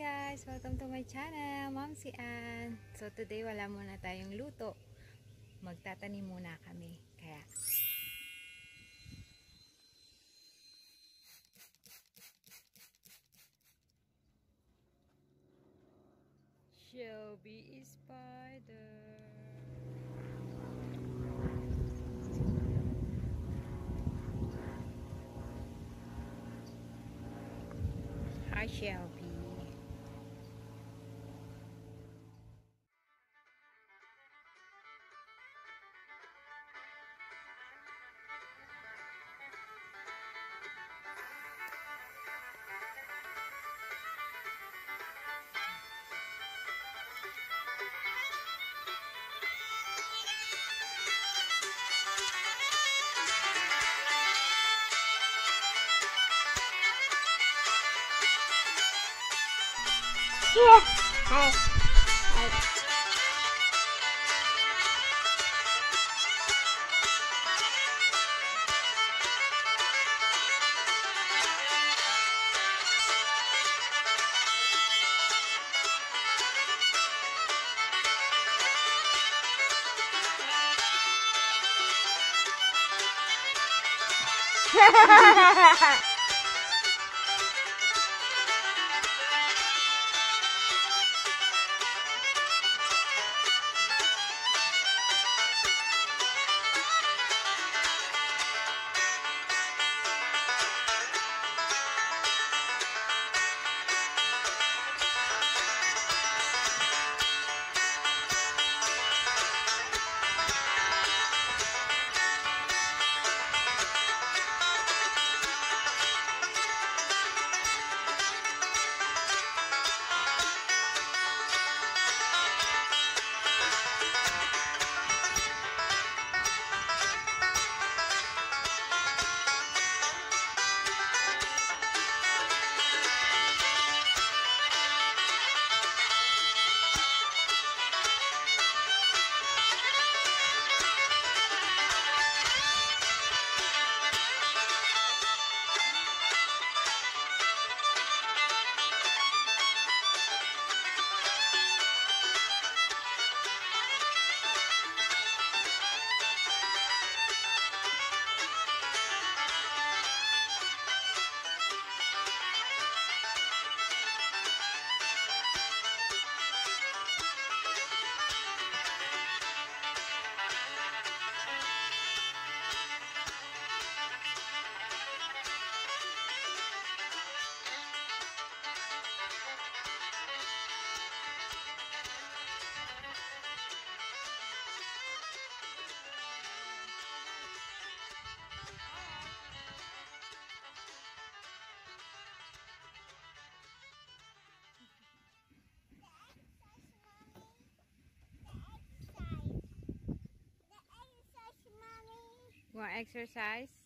guys! Welcome to my channel, Ma'am si Ann. So today wala muna tayong luto. Magtatanim muna kami. Kaya Shelby spider. Hi Shelby. 去，哎。哈哈哈哈哈哈。want exercise?